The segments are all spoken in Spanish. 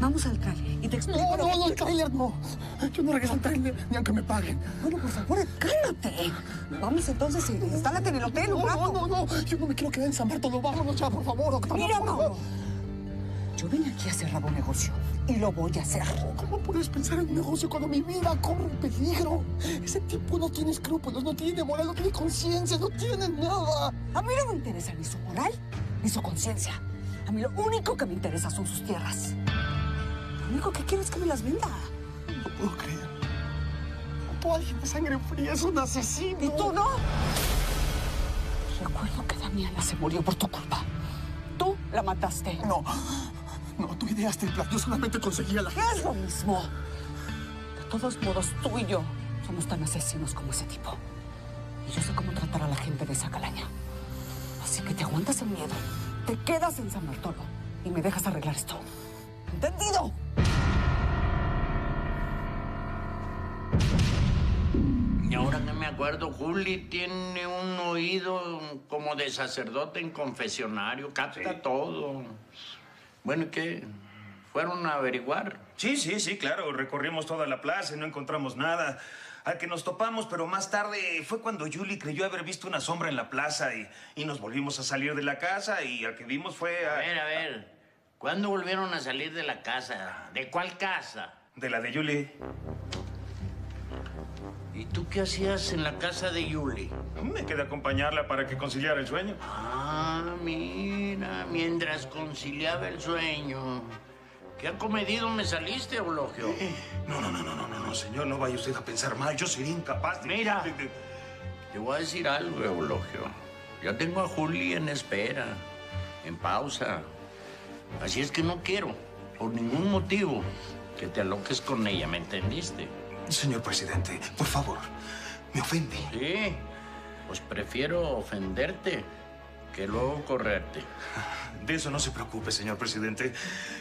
Vamos al trailer y te explico. No, no, no, el trailer no. Yo no regreso al trailer ni aunque me paguen. Bueno, por favor, cálmate. Vamos entonces y instálate en el hotel un No, rato. no, no, no. Yo no me quiero quedar en San Bartolo. Vámonos ya, por favor, Octavio. Mira. Mauro. Yo vine aquí a cerrar un negocio y lo voy a hacer. ¿Cómo puedes pensar en un negocio cuando mi vida corre peligro? Ese tipo no tiene escrúpulos, no tiene moral, no tiene conciencia, no tiene nada. A mí no me interesa ni su moral ni su conciencia. A mí lo único que me interesa son sus tierras. Lo único que quiero es que me las venda. No puedo creer. Tú, alguien de sangre fría, es un asesino. ¿Y tú no? Recuerdo que Damiana se murió por tu culpa. Tú la mataste. No, no, tú ideaste el plan. Yo solamente conseguía la... Es lo mismo. De todos modos, tú y yo somos tan asesinos como ese tipo. Y yo sé cómo tratar a la gente de esa calaña. Así que te aguantas el miedo, te quedas en San Bartolo y me dejas arreglar esto. ¿Entendido? Acuerdo, Juli tiene un oído como de sacerdote en confesionario, capta todo. Bueno, ¿y qué? ¿Fueron a averiguar? Sí, sí, sí, claro. Recorrimos toda la plaza y no encontramos nada. Al que nos topamos, pero más tarde fue cuando Julie creyó haber visto una sombra en la plaza y, y nos volvimos a salir de la casa y al que vimos fue A a... ver, a ver. ¿Cuándo volvieron a salir de la casa? ¿De cuál casa? de la de Julie. ¿Y tú qué hacías en la casa de Yuli? Me quedé a acompañarla para que conciliara el sueño. Ah, mira, mientras conciliaba el sueño. ¿Qué acomedido me saliste, Eulogio? No, no, no, no, no, no, no, señor, no vaya usted a pensar mal. Yo sería incapaz de... Mira. de- de- Te voy a decir algo, Eulogio. Ya tengo a Juli en espera, en pausa. Así es que no quiero, por ningún motivo, que te aloques con ella, ¿me entendiste? Señor presidente, por favor, me ofende. Sí, pues prefiero ofenderte que luego correrte. De eso no se preocupe, señor presidente.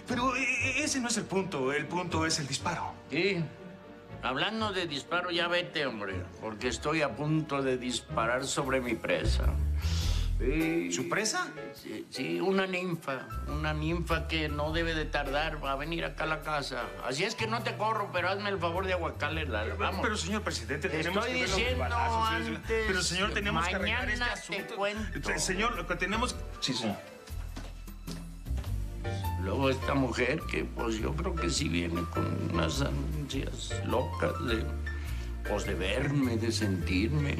Pero eh, ese no es el punto. El punto es el disparo. Sí, hablando de disparo, ya vete, hombre, porque estoy a punto de disparar sobre mi presa. Sí. ¿Su presa? Sí, sí, una ninfa, una ninfa que no debe de tardar, va a venir acá a la casa. Así es que no te corro, pero hazme el favor de aguacarle la... Vamos. Pero, señor presidente, Te tenemos estoy que ver los diciendo balazos, eh, antes. Pero, señor, tenemos que arreglar este Mañana te cuento. Señor, lo que tenemos... Sí, señor. Luego esta mujer que pues yo creo que sí viene con unas ansias locas de... Pues de verme, de sentirme.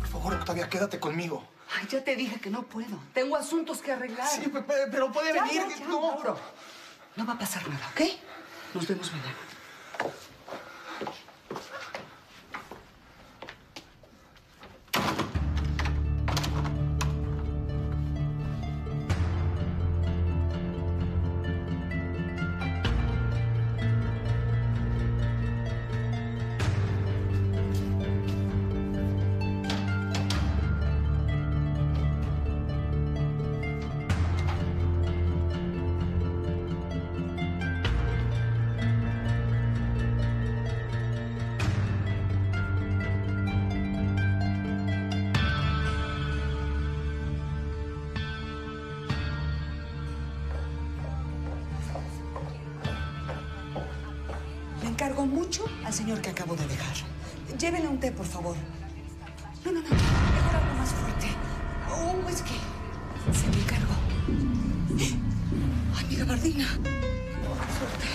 Por favor, Octavia, quédate conmigo. Ay, ya te dije que no puedo. Tengo asuntos que arreglar. Sí, pe- pe- pero puede Ya, venir. ya, ya, no. Mauro. No va a pasar nada, ¿ok? Nos vemos mañana. Mucho al señor que acabo de dejar. Llévenle un té, por favor. No, no, no. Mejor algo más fuerte. O un whisky. Se lo encargo. Ay, mi gabardina. Suerte.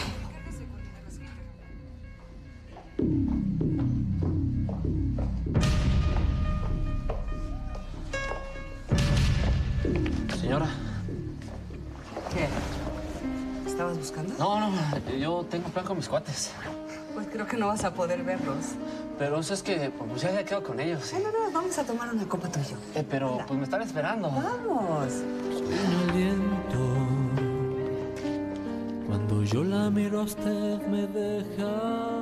Señora. ¿Qué? ¿Estabas buscando? No, no, yo tengo plan con mis cuates. Pues creo que no vas a poder verlos. Pero eso es que pues ya he quedado con ellos. No, no, no. Vamos a tomar una copa tú y yo. Eh, pero pues me están esperando. Vamos. un aliento. Cuando yo la miro a usted me deja.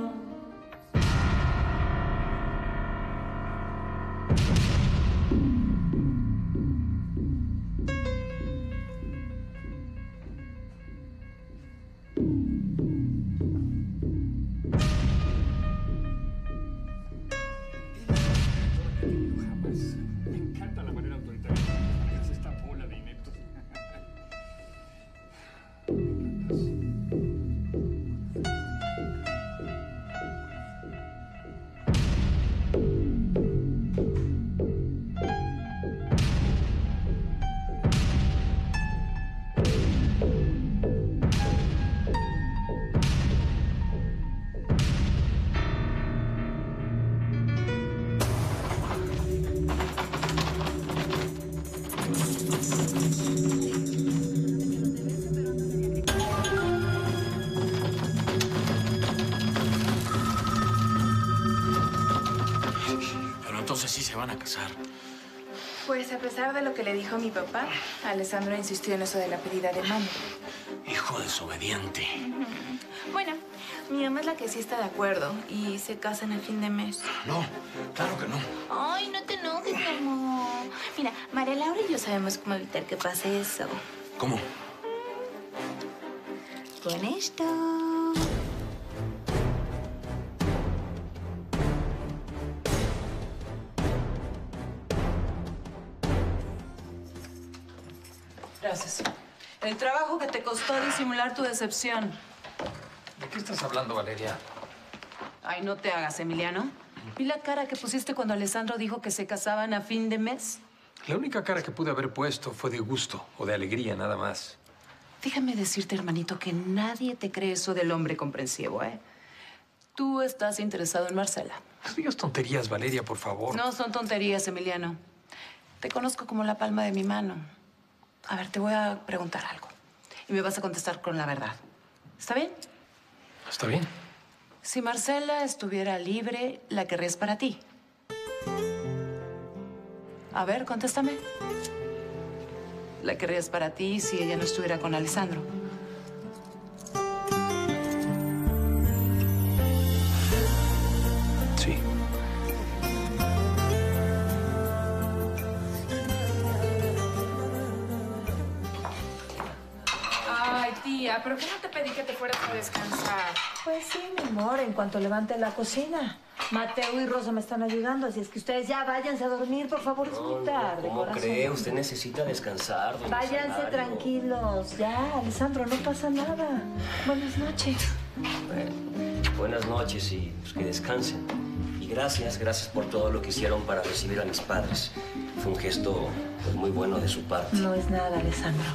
Van a casar? Pues a pesar de lo que le dijo mi papá, Alessandro insistió en eso de la pedida de mano. Hijo desobediente. Bueno, mi mamá es la que sí está de acuerdo y se casan a fin de mes. No, claro que no. Ay, no te enojes, mi amor. Mira, María Laura y yo sabemos cómo evitar que pase eso. ¿Cómo? Con esto. Gracias. El trabajo que te costó disimular tu decepción. ¿De qué estás hablando, Valeria? Ay, no te hagas, Emiliano. Vi la cara que pusiste cuando Alessandro dijo que se casaban a fin de mes. La única cara que pude haber puesto fue de gusto o de alegría, nada más. Déjame decirte, hermanito, que nadie te cree eso del hombre comprensivo, ¿eh? Tú estás interesado en Marcela. No digas tonterías, Valeria, por favor. No son tonterías, Emiliano. Te conozco como la palma de mi mano. A ver, te voy a preguntar algo. Y me vas a contestar con la verdad. ¿Está bien? Está bien. Si Marcela estuviera libre, ¿la querrías para ti? A ver, contéstame. ¿La querrías para ti si ella no estuviera con Alessandro? ¿Pero qué no te pedí que te fueras a descansar? Pues sí, mi amor, en cuanto levante la cocina. Mateo y Rosa me están ayudando, así es que ustedes ya váyanse a dormir, por favor, es muy tarde, ¿Cómo corazón. cree? Usted necesita descansar, Váyanse Salario. tranquilos, ya, Alessandro, no pasa nada. Buenas noches. Bueno, buenas noches y pues, que descansen. Y gracias, gracias por todo lo que hicieron para recibir a mis padres. Fue un gesto pues, muy bueno de su parte. No es nada, Alessandro.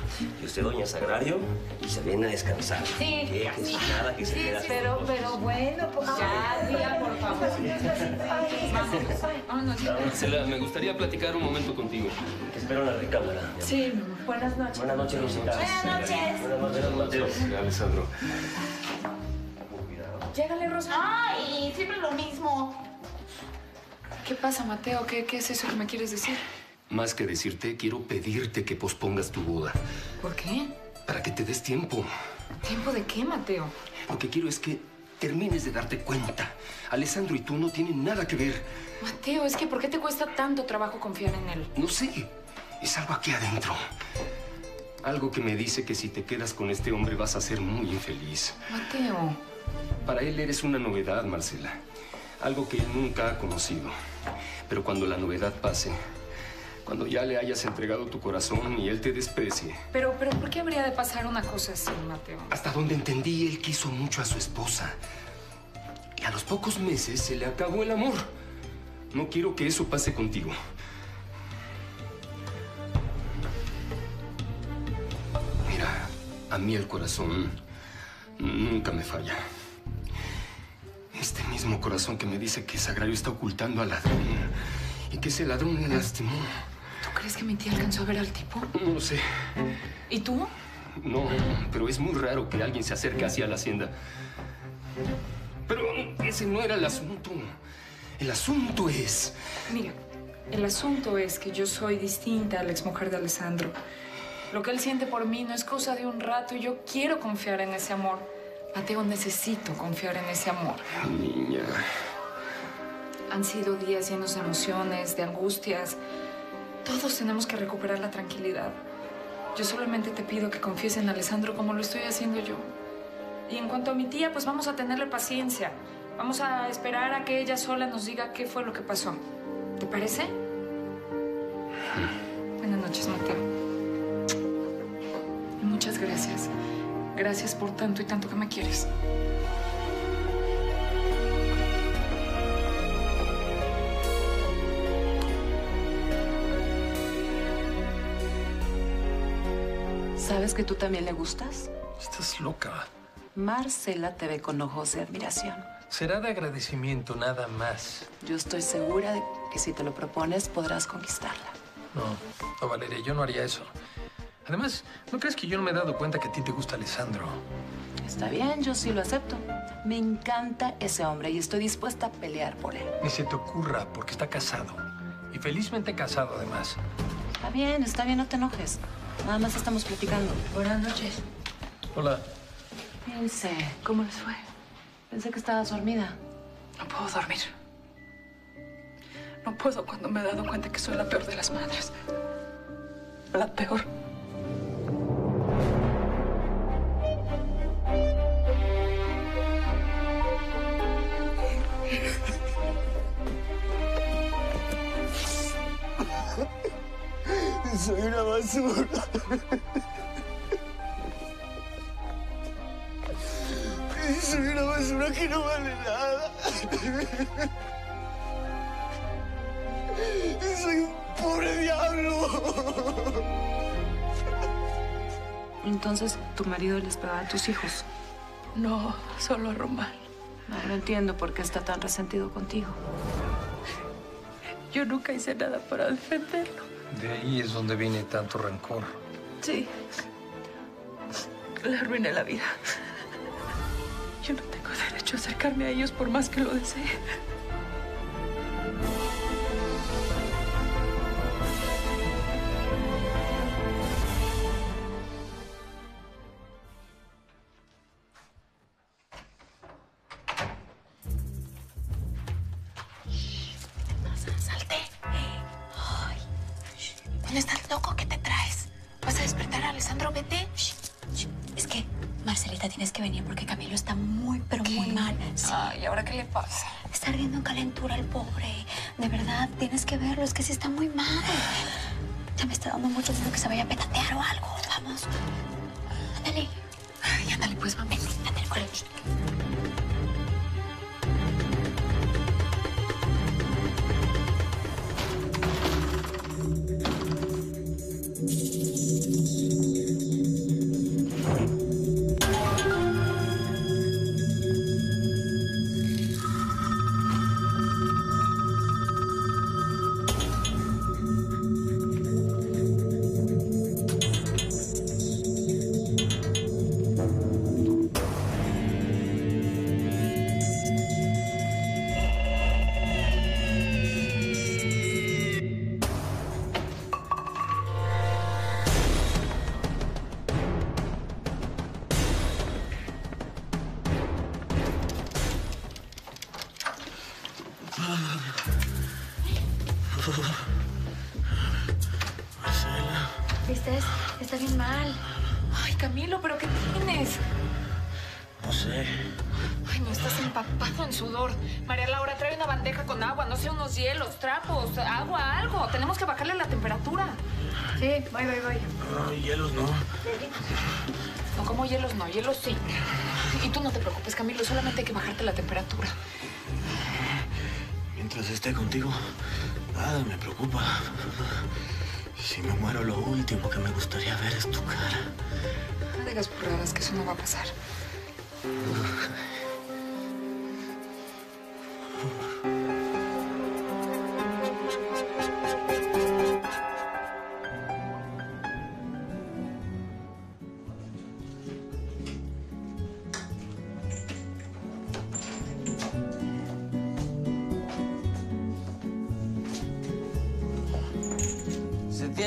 Y usted, doña Sagrario, se viene a descansar. Sí, Que, sin nada, que se queda. Pero, pero bueno, por Ya, tía, por favor. Marcela, me gustaría platicar un momento contigo. Te espero en la recámara. Sí, buenas noches. Buenas noches, Rosita. Buenas noches. Buenas noches, Mateo. Alessandro. Llégale, Rosa. Ay, siempre lo mismo. ¿Qué pasa, Mateo? ¿Qué, ¿Qué es eso que me quieres decir? Más que decirte, quiero pedirte que pospongas tu boda. ¿Por qué? Para que te des tiempo. ¿Tiempo de qué, Mateo? Lo que quiero es que termines de darte cuenta. Alessandro y tú no tienen nada que ver. Mateo, es que ¿por qué te cuesta tanto trabajo confiar en él? No sé. Es algo aquí adentro. Algo que me dice que si te quedas con este hombre vas a ser muy infeliz. Mateo. Para él eres una novedad, Marcela. Algo que él nunca ha conocido. Pero cuando la novedad pase, cuando ya le hayas entregado tu corazón y él te desprecie, Pero, pero, ¿por qué habría de pasar una cosa así, Mateo? hasta donde entendí, él quiso mucho a su esposa. Y a los pocos meses se le acabó el amor. No quiero que eso pase contigo. Mira, a mí el corazón nunca me falla. Este mismo corazón que me dice que Sagrario está ocultando al ladrón y que ese ladrón le lastimó. ¿Tú crees que mi tía alcanzó a ver al tipo? No lo sé. ¿Y tú? No, pero es muy raro que alguien se acerque hacia la hacienda. Pero ese no era el asunto. El asunto es... Mira, el asunto es que yo soy distinta a la exmujer de Alessandro. Lo que él siente por mí no es cosa de un rato y yo quiero confiar en ese amor. Mateo, necesito confiar en ese amor. Niña. Han sido días llenos de emociones, de angustias. Todos tenemos que recuperar la tranquilidad. Yo solamente te pido que confíes en Alessandro como lo estoy haciendo yo. Y en cuanto a mi tía, pues vamos a tenerle paciencia. Vamos a esperar a que ella sola nos diga qué fue lo que pasó. ¿Te parece? Buenas noches, Mateo. Muchas gracias. Gracias por tanto y tanto que me quieres. ¿Sabes que tú también le gustas? Estás loca. Marcela te ve con ojos de admiración. Será de agradecimiento nada más. Yo estoy segura de que si te lo propones podrás conquistarla. No, no, Valeria, yo no haría eso. Además, ¿no crees que yo no me he dado cuenta que a ti te gusta Alessandro? Está bien, yo sí lo acepto. Me encanta ese hombre y estoy dispuesta a pelear por él. Ni se te ocurra, porque está casado. Y felizmente casado, además. Está bien, está bien, no te enojes. Nada más estamos platicando. Buenas noches. Hola. Fíjense, ¿cómo les fue? Pensé que estabas dormida. No puedo dormir. No puedo cuando me he dado cuenta que soy la peor de las madres. La peor. Soy una basura. Soy una basura que no vale nada. Soy un pobre diablo. Entonces, ¿tu marido les pegaba a tus hijos? No, solo a Román. No, no entiendo por qué está tan resentido contigo. Yo nunca hice nada para defenderlo. De ahí es donde viene tanto rencor. Sí. Le arruiné la vida. Yo no tengo derecho a acercarme a ellos por más que lo desee. Loco? ¿Qué te traes? ¿Vas a despertar a Alessandro? Vete. Es que, Marcelita, tienes que venir porque Camilo está muy, pero muy mal. Sí. Ay, ¿y ahora qué le pasa? Está ardiendo en calentura el pobre. De verdad, tienes que verlo. Es que sí está muy mal. Ya me está dando mucho miedo que se vaya a petatear o algo. Vamos. Ándale. Ay, ándale, pues, mami. Ándale, corre. Agua, no sé, unos hielos, trapos, agua, algo. Tenemos que bajarle la temperatura. Sí, voy, voy, voy. No, hielos no. No, como hielos no, hielos sí. Y tú no te preocupes, Camilo, solamente hay que bajarte la temperatura. Mientras esté contigo, nada me preocupa. Si me muero, lo último que me gustaría ver es tu cara. No digas burradas, que eso no va a pasar.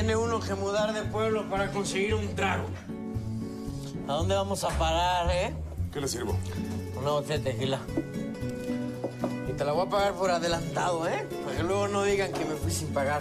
Tiene uno que mudar de pueblo para conseguir un trago. ¿A dónde vamos a parar, eh? ¿Qué le sirvo? Una botella de tequila. Y te la voy a pagar por adelantado, ¿eh? Para que luego no digan que me fui sin pagar.